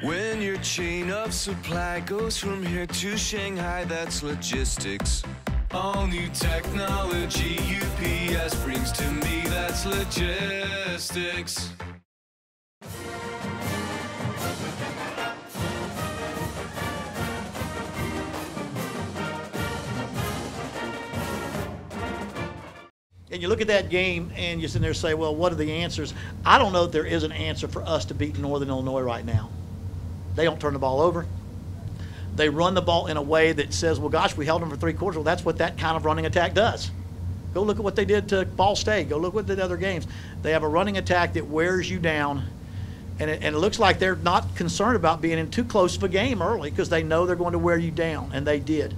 When your chain of supply goes from here to Shanghai, that's logistics. All new technology UPS brings to me, that's logistics. and you look at that game and you sit there and say, well, what are the answers? I don't know if there is an answer for us to beat Northern Illinois right now. They don't turn the ball over. They run the ball in a way that says, well, gosh, we held them for three quarters. Well, that's what that kind of running attack does. Go look at what they did to Ball State. Go look at did other games. They have a running attack that wears you down. And it, and it looks like they're not concerned about being in too close of a game early because they know they're going to wear you down, and they did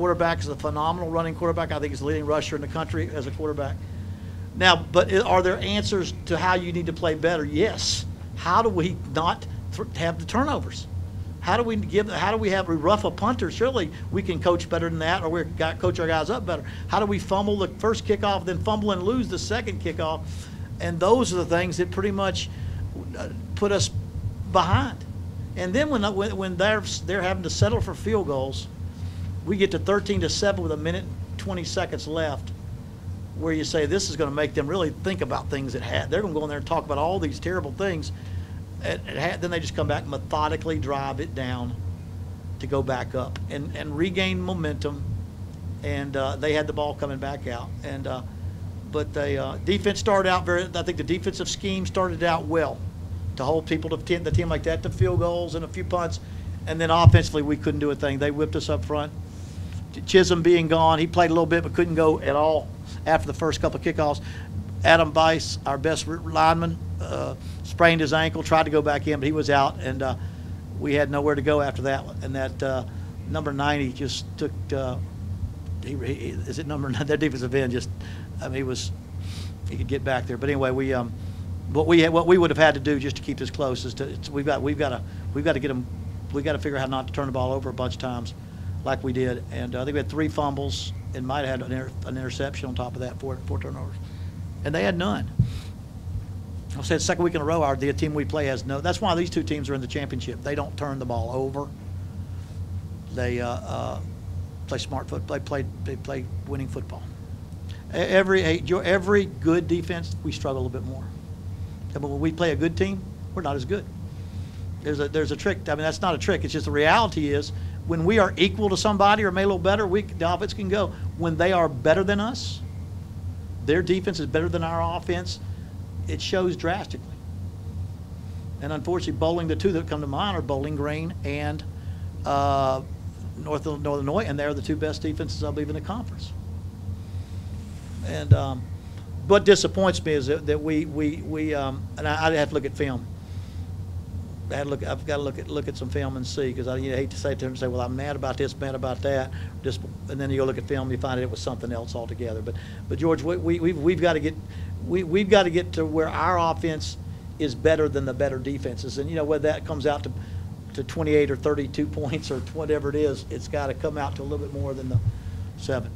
quarterback is a phenomenal running quarterback. I think he's the leading rusher in the country as a quarterback. Now, but are there answers to how you need to play better? Yes. How do we not have the turnovers? How do we give? How do we have we rough a punter? Surely we can coach better than that, or we got coach our guys up better. How do we fumble the first kickoff, then fumble and lose the second kickoff? And those are the things that pretty much uh, put us behind. And then when when, they're they're having to settle for field goals we get to 13 to 7 with a minute 20 seconds left where you say this is going to make them really think about things that had they're going to go in there and talk about all these terrible things and then they just come back methodically drive it down to go back up and, and regain momentum and uh, they had the ball coming back out and uh, but the uh, defense started out very i think the defensive scheme started out well to hold people to the team like that to field goals and a few punts and then offensively we couldn't do a thing. They whipped us up front. Chisholm being gone, he played a little bit but couldn't go at all after the first couple of kickoffs. Adam Bice, our best lineman, uh, sprained his ankle, tried to go back in, but he was out, and uh, we had nowhere to go after that. And that uh, number 90 just took. Uh, he, he, is it number nine? That defensive end just, I mean, he was, he could get back there. But anyway, we, um, what we what we would have had to do just to keep this close is to we've got we've got to we've got to get them, we've got to figure out how not to turn the ball over a bunch of times like we did. And uh, I think we had three fumbles and might have had an, inter- an interception on top of that, four, four turnovers. And they had none. I said second week in a row, our the team we play has no. That's why these two teams are in the championship. They don't turn the ball over. They uh, uh, play smart football. They play they play winning football. Every every good defense, we struggle a little bit more. But when we play a good team, we're not as good. There's a there's a trick. I mean, that's not a trick. It's just the reality is when we are equal to somebody or maybe a little better, we, the offense can go. When they are better than us, their defense is better than our offense, it shows drastically. And unfortunately, bowling, the two that come to mind are Bowling Green and uh, North Illinois, and they're the two best defenses, I believe, in the conference. And um, what disappoints me is that, that we we we um, and I, I have to look at film. I had to look, I've got to look at look at some film and see because I you know, hate to say to him say, well, I'm mad about this, mad about that, just and then you go look at film, you find it was something else altogether. But but George, we, we we've, we've got to get we we've got to get to where our offense is better than the better defenses, and you know whether that comes out to to 28 or 32 points or whatever it is, it's got to come out to a little bit more than the seven.